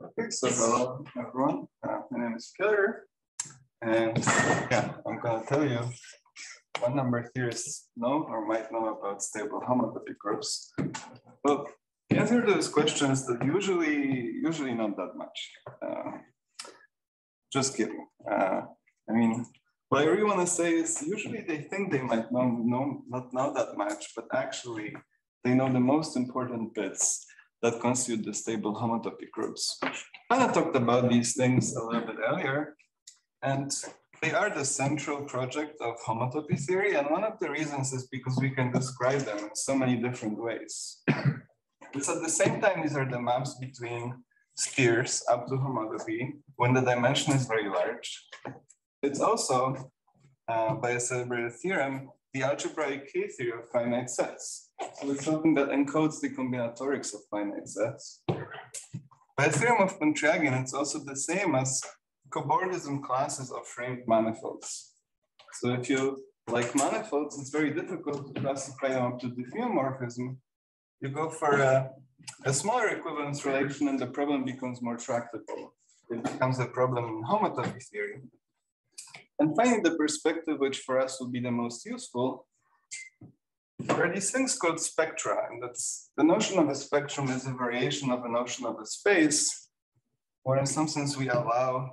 Okay, so hello everyone. Uh, my name is Peter, and yeah, I'm gonna tell you what number theorists know or might know about stable homotopy groups. Well, the answer to those questions that usually usually not that much. Uh, just kidding. Uh, I mean, what I really want to say is usually they think they might know, know not know that much, but actually they know the most important bits that constitute the stable homotopy groups. And I talked about these things a little bit earlier, and they are the central project of homotopy theory. And one of the reasons is because we can describe them in so many different ways. It's at the same time, these are the maps between spheres up to homotopy when the dimension is very large. It's also, uh, by a celebrated theorem, the algebraic K-theory of finite sets. So it's something that encodes the combinatorics of finite sets. By theorem of Pontryagin, it's also the same as cobordism classes of framed manifolds. So if you like manifolds, it's very difficult to classify them up to diffeomorphism. You go for a, a smaller equivalence relation and the problem becomes more tractable. It becomes a problem in homotopy theory. And finally, the perspective which for us will be the most useful are these things called spectra. And that's the notion of a spectrum is a variation of a notion of a space, where in some sense we allow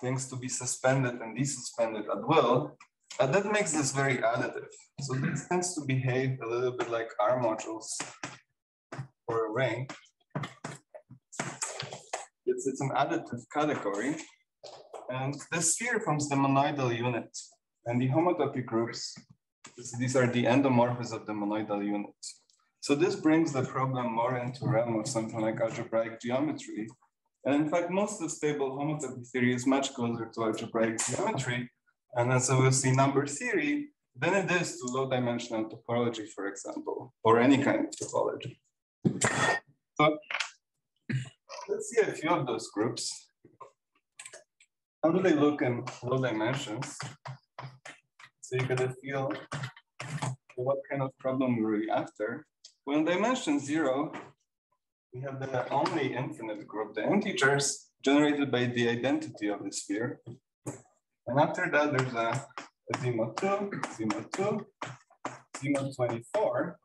things to be suspended and desuspended at will. And that makes this very additive. So this tends to behave a little bit like R modules or a ring. It's, it's an additive category. And the sphere forms the monoidal unit. And the homotopy groups, these are the endomorphs of the monoidal unit. So this brings the problem more into realm of something like algebraic geometry. And in fact, most of stable homotopy theory is much closer to algebraic geometry. And as we'll see number theory, than it is to low dimensional topology, for example, or any kind of topology. So let's see a few of those groups. How do they look in low dimensions? So you get a feel what kind of problem we're really after. In dimension zero, we have the only infinite group, the integers generated by the identity of the sphere. And after that, there's a, a Z mod 2, Z mod 2, Z mod 24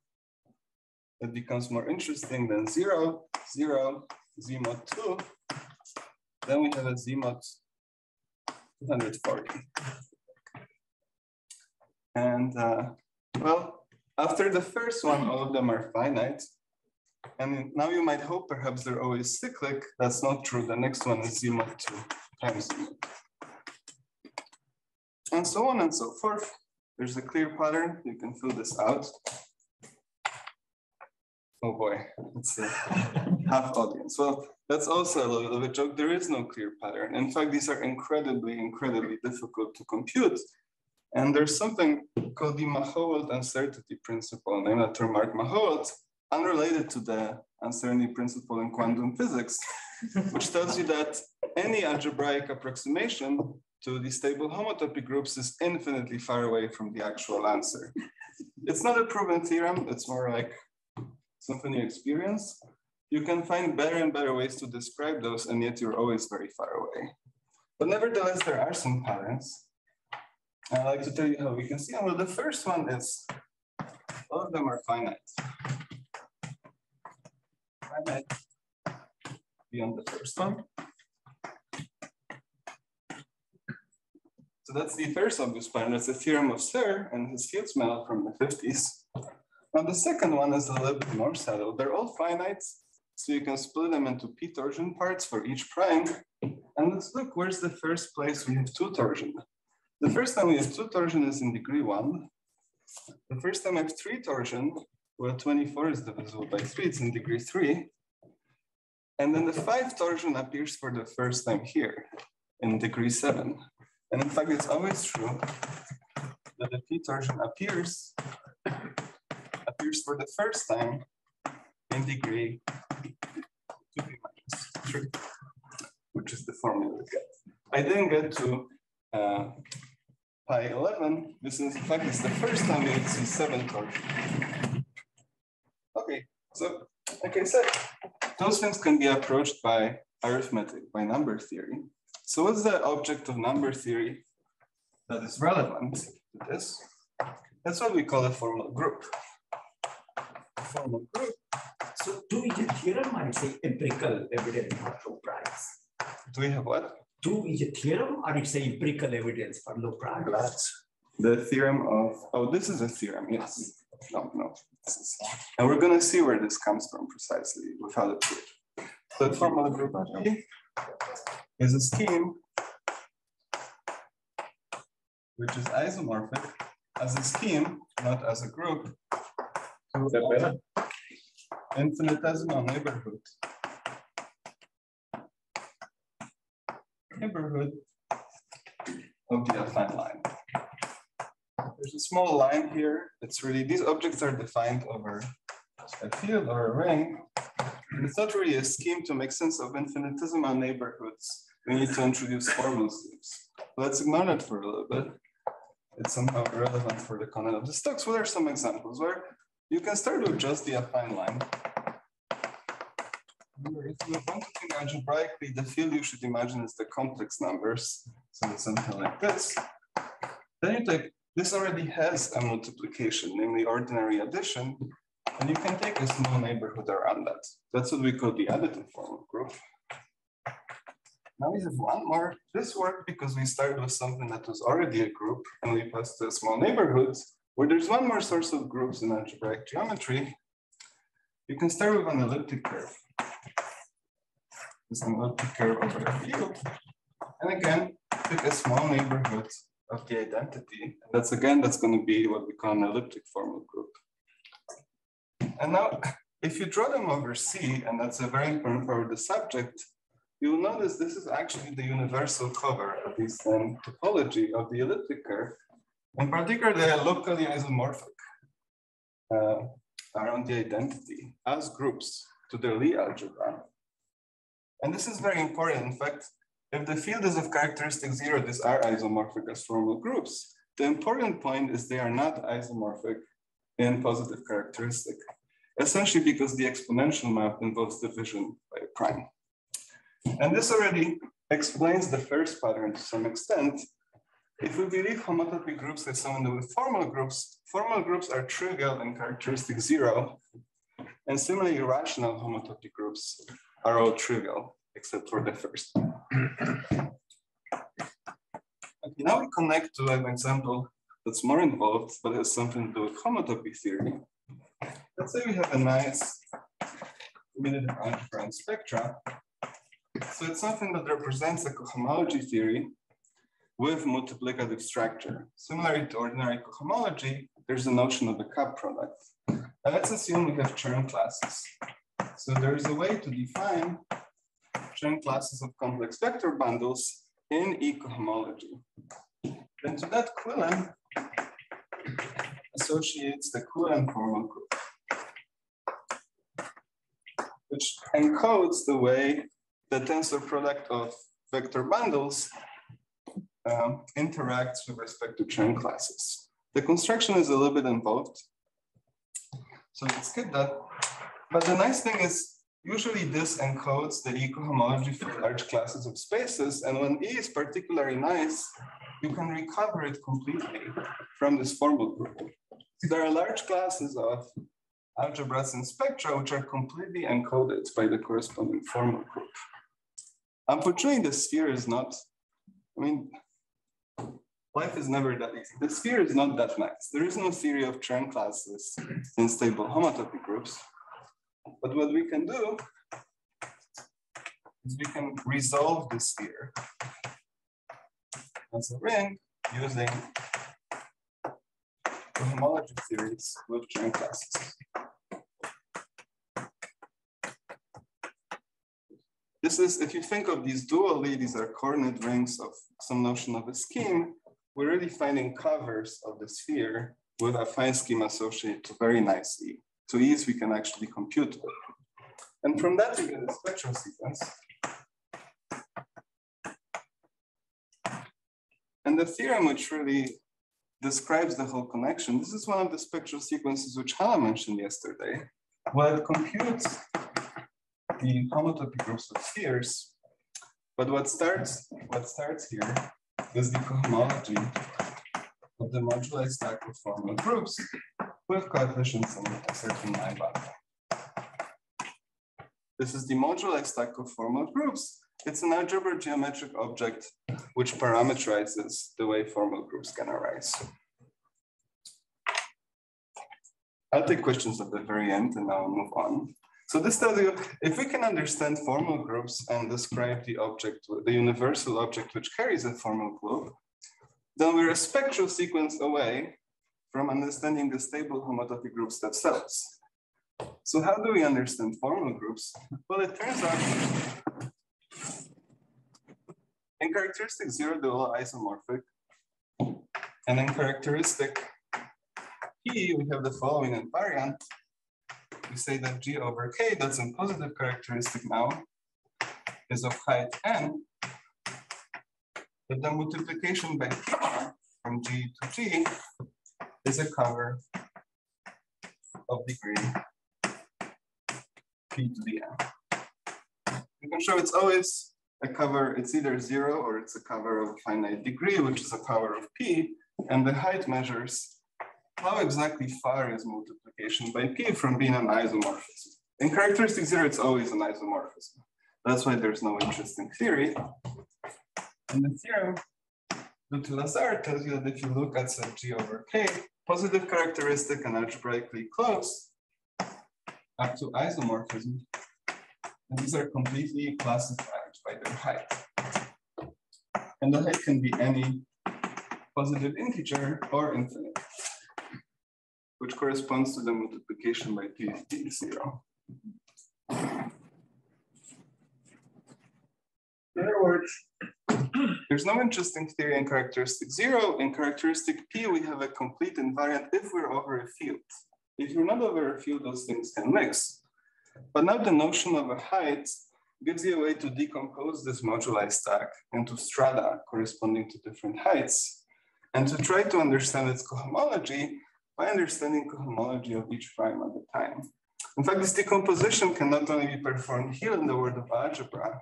that becomes more interesting than 0, 0, Z mod 2. Then we have a Z mod 240. And uh, well, after the first one, all of them are finite. And now you might hope perhaps they're always cyclic. That's not true. The next one is Z mod 2 times Z. And so on and so forth. There's a clear pattern. You can fill this out. Oh boy, it's a half audience. Well, that's also a little bit of a joke. There is no clear pattern. In fact, these are incredibly, incredibly difficult to compute. And there's something called the Mahowald uncertainty principle, named after Mark Mahowald, unrelated to the uncertainty principle in quantum physics, which tells you that any algebraic approximation to the stable homotopy groups is infinitely far away from the actual answer. It's not a proven theorem, it's more like you experience, you can find better and better ways to describe those, and yet you're always very far away. But nevertheless, there are some patterns. I'd like to tell you how we can see them. Well, the first one is all of them are finite. Finite beyond the first one. So that's the first obvious pattern. That's the theorem of Serre and his Fields-Medal from the 50s. Now the second one is a little bit more subtle. They're all finite, so you can split them into p torsion parts for each prime. And let's look, where's the first place we have two torsion? The first time we have two torsion is in degree one. The first time I have three torsion, well, 24 is divisible by three, it's in degree three. And then the five torsion appears for the first time here in degree seven. And in fact, it's always true that the p torsion appears appears for the first time in degree 2p minus 3, which is the formula we get. I didn't get to uh, pi 11. This is, in fact, it's the first time we see 7 torsion. Okay, so like I said, those things can be approached by arithmetic by number theory. So what's the object of number theory that is relevant to this? That's what we call a formal group. A group. So do we get theorem or it's a empirical evidence for low price? Do we have what? Do we get theorem or it's a empirical evidence for low price? The theorem of, oh, this is a theorem, yes. No, no. Is, and we're gonna see where this comes from precisely without a proof. The formal group is a scheme which is isomorphic as a scheme, not as a group, to infinitesimal neighborhood. Neighborhood of the affine line. There's a small line here. It's really, these objects are defined over a field or a ring. And it's not really a scheme to make sense of infinitesimal neighborhoods. We need to introduce formal schemes. Let's ignore that for a little bit. It's somehow relevant for the content of the Stokes. What are some examples where you can start with just the affine line? If you want to think algebraically, the field you should imagine is the complex numbers. So something like this. Then you take, this already has a multiplication, namely ordinary addition. And you can take a small neighborhood around that. That's what we call the additive formal group. Now we have one more. This worked because we started with something that was already a group and we passed a small neighborhood where there's one more source of groups in algebraic geometry. You can start with an elliptic curve. This an elliptic curve over a field. And again, pick a small neighborhood of the identity. And that's again, that's going to be what we call an elliptic formal group. And now, if you draw them over C, and that's a very important part of the subject, you'll notice this is actually the universal cover of this um, topology of the elliptic curve. In particular, they are locally isomorphic uh, around the identity as groups to the Lie algebra. And this is very important. In fact, if the field is of characteristic zero, these are isomorphic as formal groups. The important point is they are not isomorphic in positive characteristic, essentially because the exponential map involves division by a prime. And this already explains the first pattern to some extent. If we believe homotopy groups to do with formal groups, formal groups are trivial and characteristic zero. And similarly, rational homotopy groups are all trivial, except for the first. okay, now we connect to an example that's more involved, but has something to do with homotopy theory. Let's say we have a nice commutative algebra and spectra so it's something that represents a cohomology theory with multiplicative structure. Similarly to ordinary cohomology, there's a notion of a cup product. Now let's assume we have Chern classes. So there's a way to define Chern classes of complex vector bundles in E-cohomology. Then to that Quillen associates the Quillen formal group, which encodes the way the tensor product of vector bundles um, interacts with respect to Chern classes. The construction is a little bit involved. So let's get that. But the nice thing is usually this encodes the E-cohomology for large classes of spaces. And when E is particularly nice, you can recover it completely from this formal group. There are large classes of algebras and spectra which are completely encoded by the corresponding formal group. Unfortunately, the sphere is not, I mean, life is never that easy. The sphere is not that nice. There is no theory of Chern classes in stable homotopy groups. But what we can do is we can resolve the sphere as a ring using the homology theories with Chern classes. This is, if you think of these dually, these are coordinate rings of some notion of a scheme, we're really finding covers of the sphere with affine scheme associated very nicely. To ease, we can actually compute it. And from that, we get a spectral sequence. And the theorem which really describes the whole connection, this is one of the spectral sequences which Hannah mentioned yesterday. Well, it computes the homotopy groups of spheres. But what starts, what starts here is the cohomology of the moduli stack of formal groups with coefficients in a certain line This is the moduli stack of formal groups. It's an algebra geometric object which parameterizes the way formal groups can arise. I'll take questions at the very end and I'll move on. So this tells you, if we can understand formal groups and describe the object, the universal object which carries a formal group, then we're a spectral sequence away from understanding the stable homotopy groups themselves. So how do we understand formal groups? Well, it turns out in characteristic zero, they're all isomorphic. And in characteristic P, we have the following invariant we say that G over K, that's a positive characteristic now, is of height n, but the multiplication by P from G to G is a cover of degree P to the n. We can show it's always a cover, it's either zero or it's a cover of finite degree, which is a cover of P, and the height measures how exactly far is multiplication by p from being an isomorphism? In characteristic zero, it's always an isomorphism. That's why there's no interesting theory. And the theorem, due to Lazard, tells you that if you look at set g over k, positive characteristic and algebraically close up to isomorphism, and these are completely classified by their height. And the height can be any positive integer or infinite which corresponds to the multiplication by p being zero. In other words, there's no interesting theory in characteristic zero. In characteristic P, we have a complete invariant if we're over a field. If you're not over a field, those things can mix. But now the notion of a height gives you a way to decompose this moduli stack into strata corresponding to different heights and to try to understand its cohomology by understanding cohomology of each prime at the time. In fact, this decomposition can not only be performed here in the world of algebra,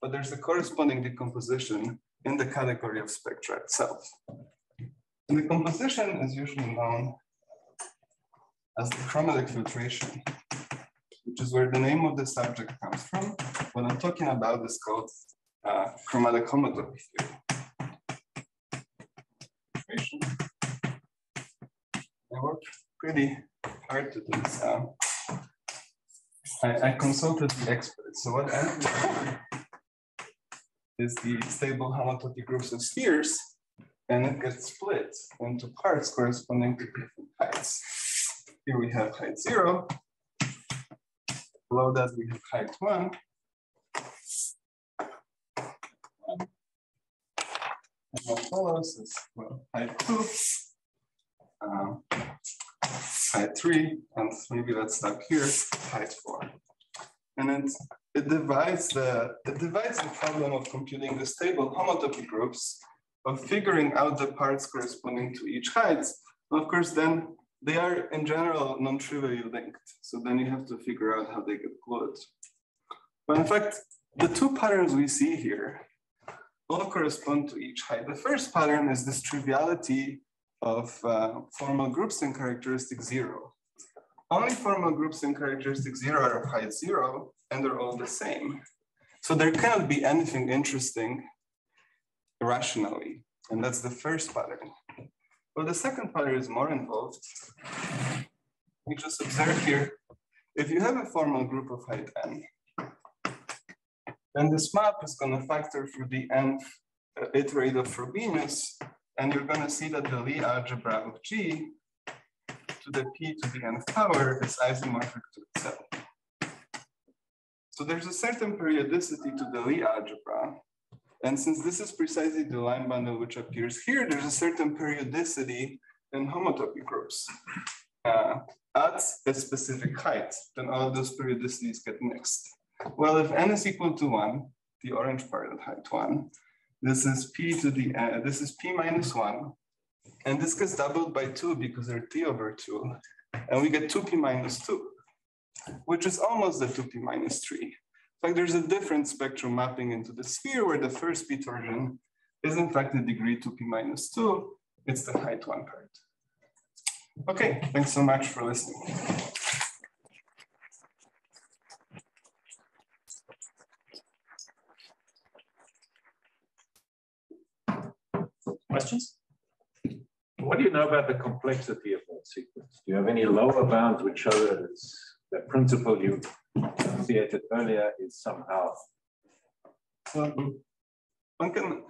but there's a corresponding decomposition in the category of spectra itself. And the composition is usually known as the chromatic filtration, which is where the name of the subject comes from. What I'm talking about is called uh, chromatic homotopy theory. Pretty hard to do. Um, I, I, consulted the experts. So what I is the stable homotopy groups of spheres, and it gets split into parts corresponding to different heights. Here we have height zero. Below that we have height one. And what follows is well, height two um, height three, and maybe let's stop here, height four. And it, it divides the it divides the problem of computing the stable homotopy groups of figuring out the parts corresponding to each height. Of course, then they are in general non-trivially linked. So then you have to figure out how they get glued. But in fact, the two patterns we see here all correspond to each height. The first pattern is this triviality of uh, formal groups in characteristic zero. Only formal groups in characteristic zero are of height zero, and they're all the same. So there cannot be anything interesting rationally, and that's the first pattern. Well, the second pattern is more involved. We just observe here, if you have a formal group of height n, then this map is going to factor through the nth uh, iterate of Frobenius and you're going to see that the Lie algebra of G to the P to the nth power is isomorphic to itself. So there's a certain periodicity to the Lie algebra. And since this is precisely the line bundle which appears here, there's a certain periodicity in homotopy groups. Uh, at a specific height, then all of those periodicities get mixed. Well, if n is equal to one, the orange part at height one, this is p to the, uh, this is p minus one. And this gets doubled by two because they're t over two. And we get two p minus two, which is almost the two p minus three. In fact, there's a different spectrum mapping into the sphere where the first p torsion is in fact the degree 2p minus 2. It's the height one part. Okay, thanks so much for listening. Questions? What do you know about the complexity of that sequence? Do you have any lower bounds which show that it's the principle you enunciated earlier is somehow um, So one can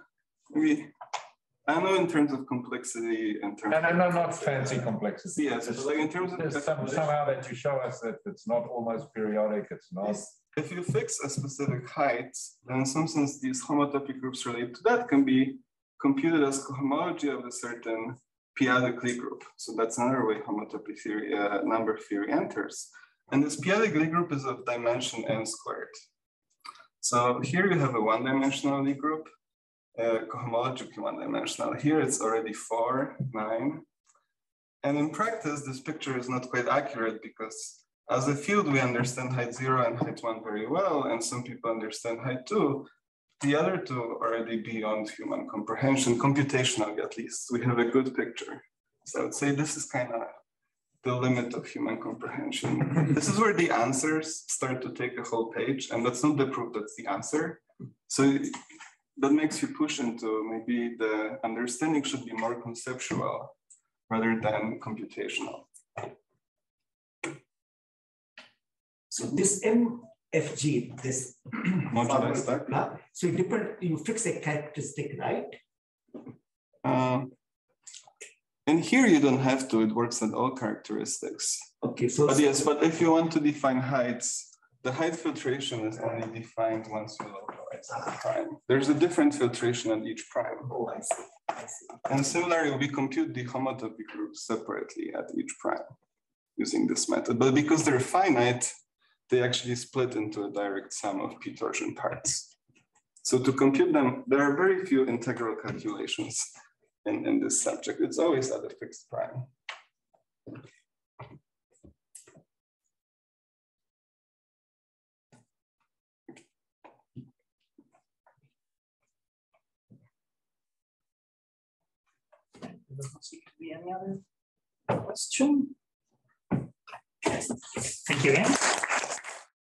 we I know in terms of complexity in terms No, no, no, not fancy complexity. yes, but like in terms of some, somehow that you show us that it's not almost periodic, it's not. Yes. If you fix a specific height, then in some sense these homotopy groups related to that can be computed as cohomology of a certain p-adic Lie group. So that's another way homotopy theory, uh, number theory enters. And this p-adic Lie group is of dimension n squared. So here you have a one-dimensional Lie group, uh, cohomologically one-dimensional. Here it's already four, nine. And in practice, this picture is not quite accurate because as a field, we understand height zero and height one very well, and some people understand height two. The other two already beyond human comprehension, computationally at least. We have a good picture. So I would say this is kind of the limit of human comprehension. this is where the answers start to take a whole page, and that's not the proof that's the answer. So that makes you push into maybe the understanding should be more conceptual rather than computational. So this MFG, this. Stack? So it depend, you fix a characteristic, right? Um, and here you don't have to, it works at all characteristics. Okay, so. But yes, but if you want to define heights, the height filtration is only defined once you localize at the prime. There's a different filtration at each prime. Oh, I see, I see. And similarly, we compute the homotopy groups separately at each prime using this method. But because they're finite, they actually split into a direct sum of p torsion parts. So to compute them, there are very few integral calculations in, in this subject. It's always at a fixed prime. There any other question. Thank you again.